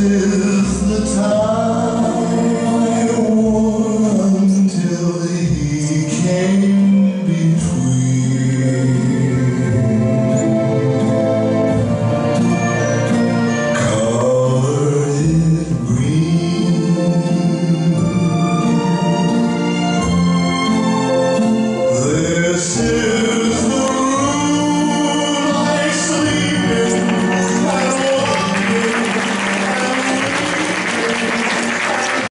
to